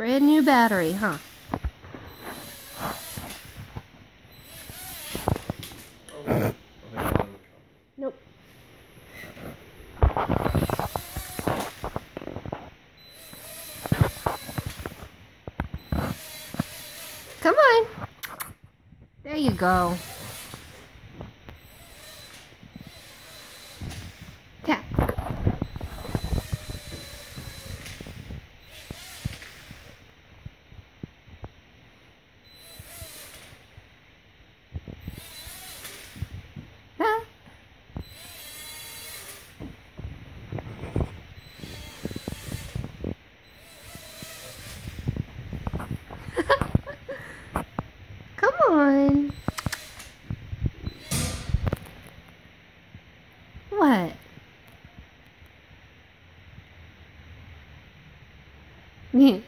Brand new battery, huh? Nope. Come on. There you go. Tap. Ah. Come on. What? Me. What?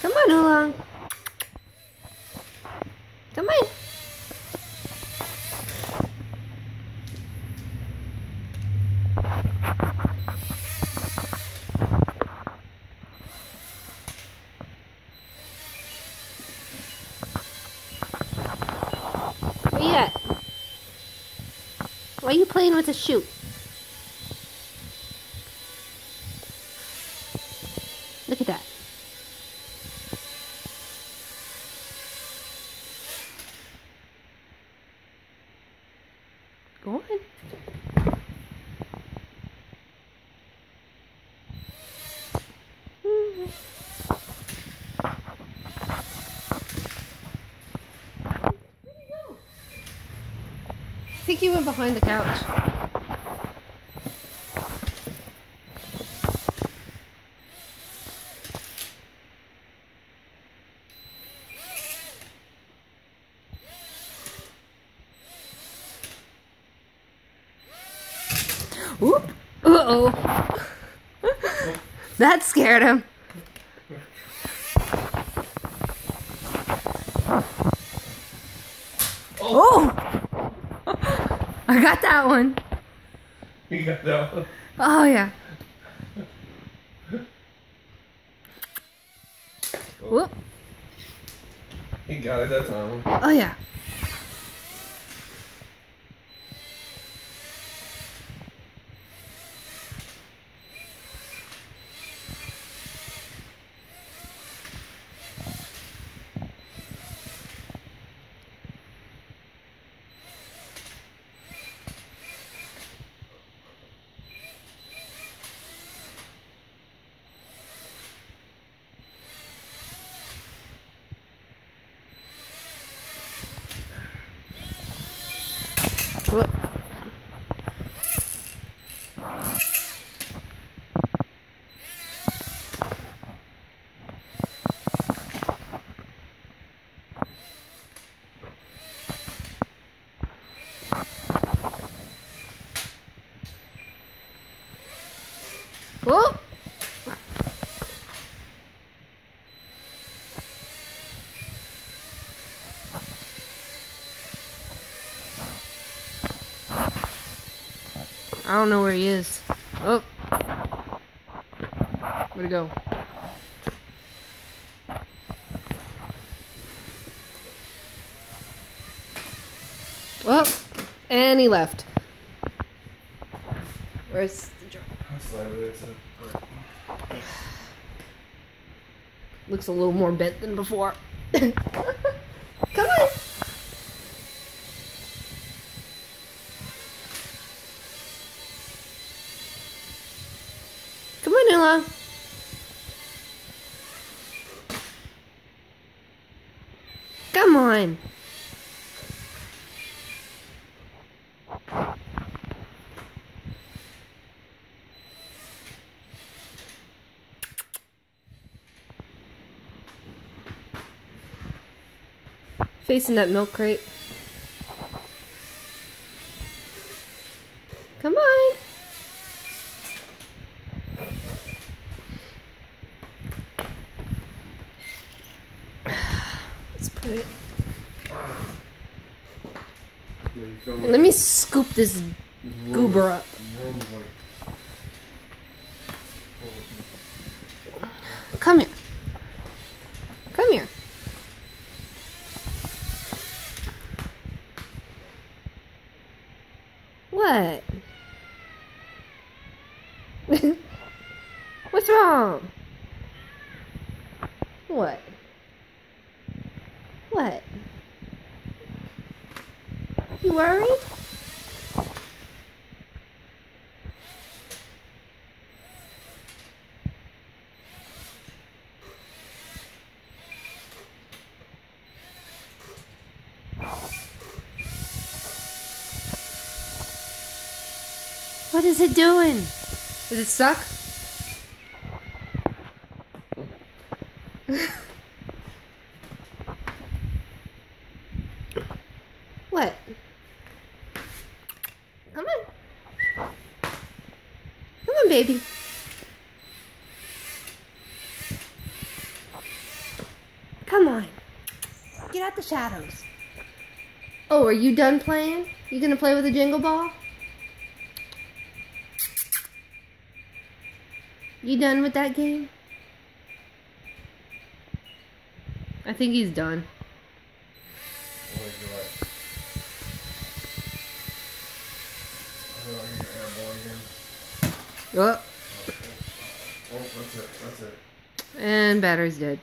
Come on, Oolong. Come on. Where you at? Why are you playing with a shoe? Look at that. Go on. Mhm. I think he went behind the couch. Oop. Uh-oh. that scared him. Oh! oh. I got that one. You got that one? Oh, yeah. Oh. Whoop. He got it that time. Oh, yeah. Whoop. Whoop. I don't know where he is. Oh. Where'd he go? Well, and he left. Where's the jar? Looks a little more bent than before. Hello. Come on. Facing that milk crate. Come on. Let me scoop this goober up. Come here. Come here. What? What's wrong? What? What? You worried? What is it doing? Is it stuck? what? Come on. Come on, baby. Come on. Get out the shadows. Oh, are you done playing? You gonna play with the jingle ball? You done with that game? I think he's done. You're right. I think you're airborne again. Oh, Oh, that's it. That's it. and battery's dead.